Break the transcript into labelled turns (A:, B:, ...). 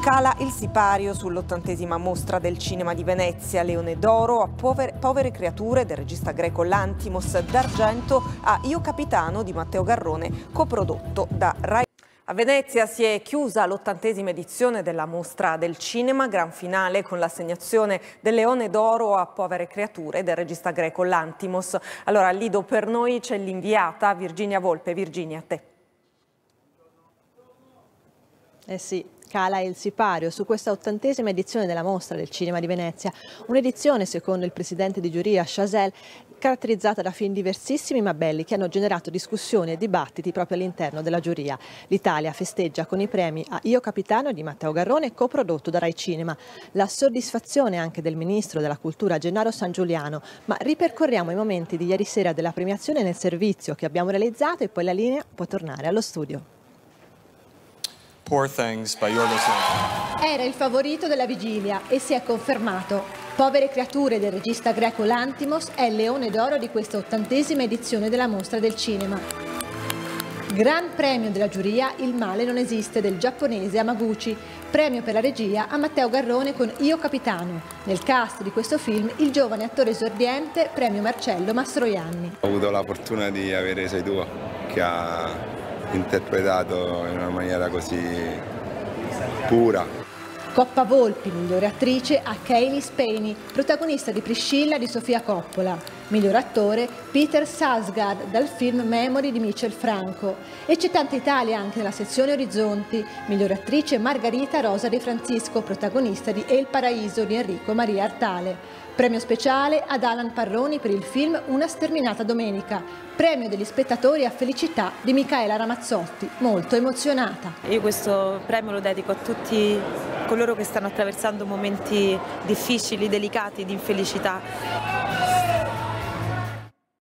A: Cala il sipario sull'ottantesima mostra del cinema di Venezia, Leone d'Oro a povere, povere, creature del regista greco Lantimos d'Argento a Io Capitano di Matteo Garrone, coprodotto da Rai. A Venezia si è chiusa l'ottantesima edizione della mostra del cinema, gran finale con l'assegnazione del Leone d'Oro a povere creature del regista greco Lantimos. Allora Lido per noi c'è l'inviata Virginia Volpe. Virginia, a te.
B: Eh sì, cala il sipario su questa ottantesima edizione della Mostra del Cinema di Venezia, un'edizione, secondo il presidente di giuria Chazelle, caratterizzata da film diversissimi ma belli che hanno generato discussioni e dibattiti proprio all'interno della giuria. L'Italia festeggia con i premi a Io Capitano di Matteo Garrone coprodotto da Rai Cinema. La soddisfazione anche del ministro della cultura Gennaro San Giuliano, ma ripercorriamo i momenti di ieri sera della premiazione nel servizio che abbiamo realizzato e poi la linea può tornare allo studio.
C: Poor Things by Yorgos
D: Era il favorito della vigilia e si è confermato. Povere creature del regista greco Lantimos è il leone d'oro di questa ottantesima edizione della mostra del cinema. Gran premio della giuria Il male non esiste del giapponese Amaguchi, premio per la regia a Matteo Garrone con Io Capitano. Nel cast di questo film il giovane attore esordiente premio Marcello Mastroianni.
E: Ho avuto la fortuna di avere Sei tu che ha interpretato in una maniera così pura.
D: Coppa Volpi, migliore attrice, a Kaylee Spaney, protagonista di Priscilla di Sofia Coppola. Miglior attore, Peter Sarsgaard, dal film Memory di Michel Franco. E c'è tanta Italia anche nella sezione Orizzonti. Miglior attrice, Margarita Rosa De Francisco, protagonista di El Paraíso di Enrico Maria Artale. Premio speciale ad Alan Parroni per il film Una sterminata domenica. Premio degli spettatori a felicità di Michaela Ramazzotti, molto emozionata.
F: Io questo premio lo dedico a tutti coloro che stanno attraversando momenti difficili, delicati, di infelicità